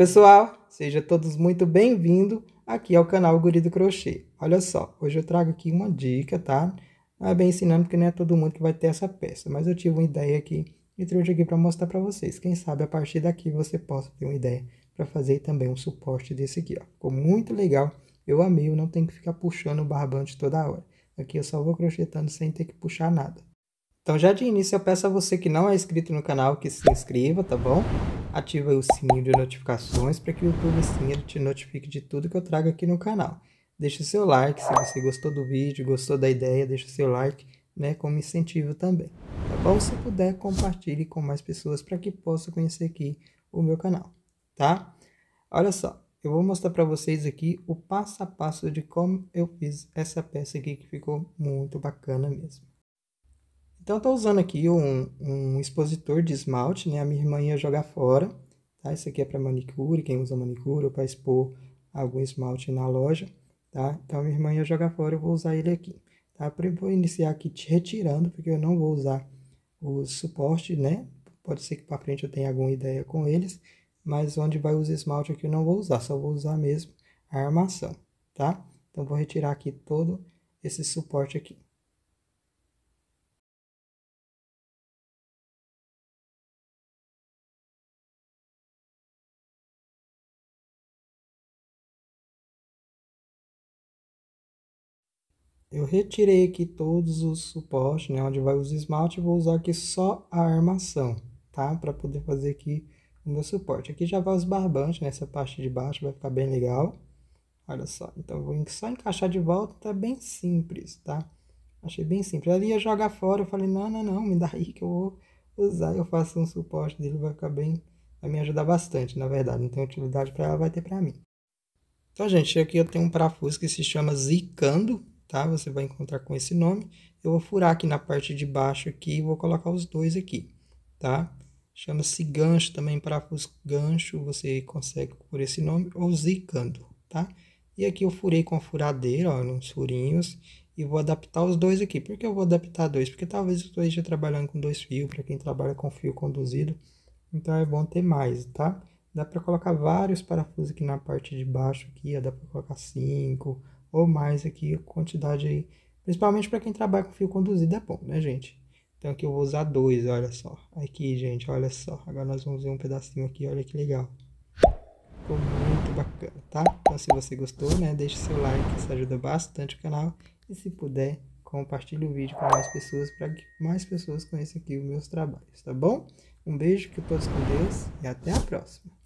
pessoal, sejam todos muito bem-vindos aqui ao canal Guri do Crochê. Olha só, hoje eu trago aqui uma dica, tá? Não é bem ensinando porque não é todo mundo que vai ter essa peça, mas eu tive uma ideia aqui e trouxe aqui para mostrar para vocês. Quem sabe a partir daqui você possa ter uma ideia para fazer também um suporte desse aqui, ó. Ficou muito legal, eu amei, eu não tenho que ficar puxando o barbante toda hora. Aqui eu só vou crochetando sem ter que puxar nada. Então já de início eu peço a você que não é inscrito no canal que se inscreva, tá bom? Ativa o sininho de notificações para que o YouTube te notifique de tudo que eu trago aqui no canal. Deixe o seu like se você gostou do vídeo, gostou da ideia, deixa o seu like, né, como incentivo também. Tá bom? Se puder, compartilhe com mais pessoas para que possam conhecer aqui o meu canal, tá? Olha só, eu vou mostrar para vocês aqui o passo a passo de como eu fiz essa peça aqui que ficou muito bacana mesmo. Então, estou usando aqui um, um expositor de esmalte, né? A minha irmã ia jogar fora, tá? Esse aqui é para manicure, quem usa manicure, ou para expor algum esmalte na loja, tá? Então, a minha irmã ia jogar fora, eu vou usar ele aqui, tá? Eu vou iniciar aqui retirando, porque eu não vou usar o suporte, né? Pode ser que para frente eu tenha alguma ideia com eles, mas onde vai os esmalte aqui eu não vou usar, só vou usar mesmo a armação, tá? Então, vou retirar aqui todo esse suporte aqui. Eu retirei aqui todos os suportes, né, onde vai os esmalte, vou usar aqui só a armação, tá? Para poder fazer aqui o meu suporte. Aqui já vai os barbantes, nessa parte de baixo, vai ficar bem legal. Olha só, então vou só encaixar de volta, tá bem simples, tá? Achei bem simples. Ali ia jogar fora, eu falei, não, não, não, me dá aí que eu vou usar. Eu faço um suporte dele, vai ficar bem, vai me ajudar bastante, na verdade. Não tem utilidade para ela, vai ter para mim. Então, gente, aqui eu tenho um parafuso que se chama Zicando, tá? Você vai encontrar com esse nome. Eu vou furar aqui na parte de baixo aqui e vou colocar os dois aqui, tá? Chama-se gancho também, parafuso gancho, você consegue por esse nome, ou zicando, tá? E aqui eu furei com a furadeira, ó, nos furinhos, e vou adaptar os dois aqui. Por que eu vou adaptar dois? Porque talvez eu esteja trabalhando com dois fios, para quem trabalha com fio conduzido, então é bom ter mais, tá? Dá para colocar vários parafusos aqui na parte de baixo, aqui, ó, dá para colocar cinco, ou mais aqui, quantidade aí. Principalmente para quem trabalha com fio conduzido é bom, né, gente? Então aqui eu vou usar dois, olha só. Aqui, gente, olha só. Agora nós vamos ver um pedacinho aqui, olha que legal. Ficou muito bacana, tá? Então se você gostou, né, deixe seu like, isso ajuda bastante o canal. E se puder, compartilhe o vídeo com mais pessoas, para que mais pessoas conheçam aqui os meus trabalhos, tá bom? Um beijo, que todos com Deus e até a próxima.